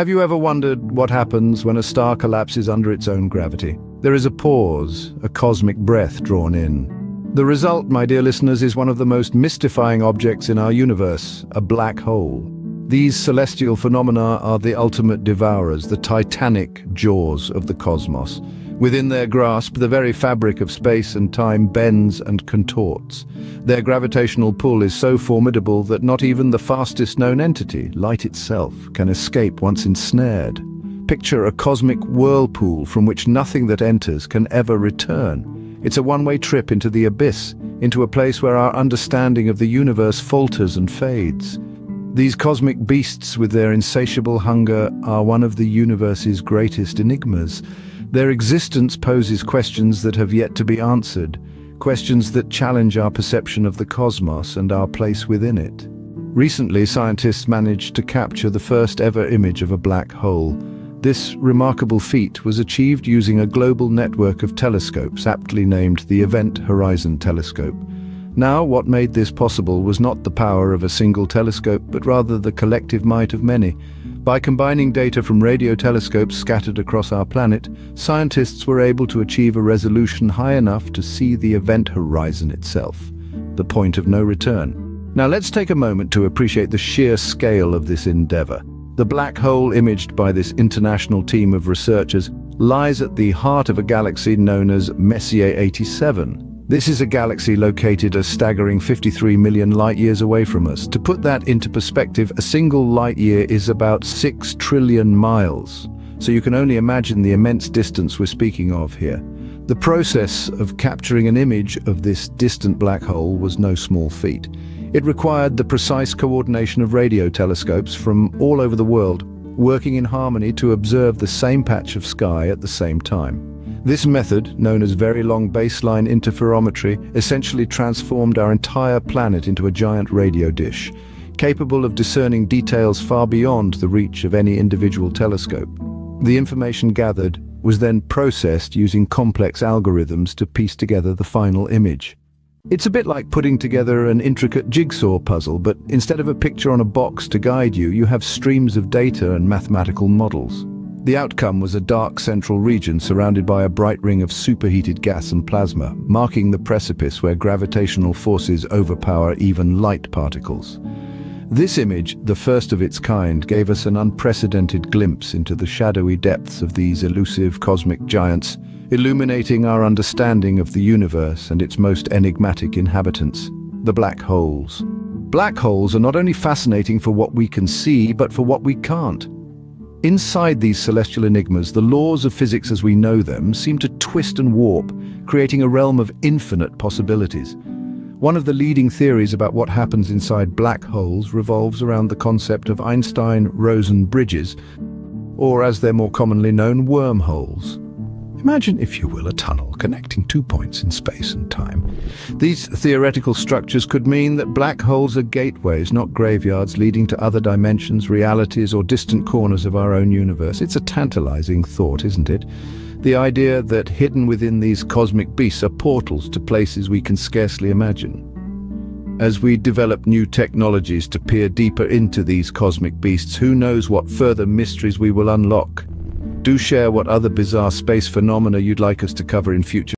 Have you ever wondered what happens when a star collapses under its own gravity? There is a pause, a cosmic breath drawn in. The result, my dear listeners, is one of the most mystifying objects in our universe, a black hole. These celestial phenomena are the ultimate devourers, the titanic jaws of the cosmos. Within their grasp, the very fabric of space and time bends and contorts. Their gravitational pull is so formidable that not even the fastest known entity, light itself, can escape once ensnared. Picture a cosmic whirlpool from which nothing that enters can ever return. It's a one-way trip into the abyss, into a place where our understanding of the universe falters and fades. These cosmic beasts with their insatiable hunger are one of the universe's greatest enigmas. Their existence poses questions that have yet to be answered, questions that challenge our perception of the cosmos and our place within it. Recently, scientists managed to capture the first ever image of a black hole. This remarkable feat was achieved using a global network of telescopes aptly named the Event Horizon Telescope. Now, what made this possible was not the power of a single telescope, but rather the collective might of many. By combining data from radio telescopes scattered across our planet, scientists were able to achieve a resolution high enough to see the event horizon itself, the point of no return. Now let's take a moment to appreciate the sheer scale of this endeavor. The black hole imaged by this international team of researchers lies at the heart of a galaxy known as Messier 87, this is a galaxy located a staggering 53 million light-years away from us. To put that into perspective, a single light-year is about 6 trillion miles. So you can only imagine the immense distance we're speaking of here. The process of capturing an image of this distant black hole was no small feat. It required the precise coordination of radio telescopes from all over the world, working in harmony to observe the same patch of sky at the same time. This method, known as very long baseline interferometry, essentially transformed our entire planet into a giant radio dish, capable of discerning details far beyond the reach of any individual telescope. The information gathered was then processed using complex algorithms to piece together the final image. It's a bit like putting together an intricate jigsaw puzzle, but instead of a picture on a box to guide you, you have streams of data and mathematical models. The outcome was a dark central region surrounded by a bright ring of superheated gas and plasma, marking the precipice where gravitational forces overpower even light particles. This image, the first of its kind, gave us an unprecedented glimpse into the shadowy depths of these elusive cosmic giants, illuminating our understanding of the universe and its most enigmatic inhabitants, the black holes. Black holes are not only fascinating for what we can see, but for what we can't. Inside these celestial enigmas, the laws of physics as we know them seem to twist and warp, creating a realm of infinite possibilities. One of the leading theories about what happens inside black holes revolves around the concept of Einstein-Rosen bridges, or as they're more commonly known, wormholes. Imagine, if you will, a tunnel connecting two points in space and time. These theoretical structures could mean that black holes are gateways, not graveyards, leading to other dimensions, realities, or distant corners of our own universe. It's a tantalizing thought, isn't it? The idea that hidden within these cosmic beasts are portals to places we can scarcely imagine. As we develop new technologies to peer deeper into these cosmic beasts, who knows what further mysteries we will unlock? Do share what other bizarre space phenomena you'd like us to cover in future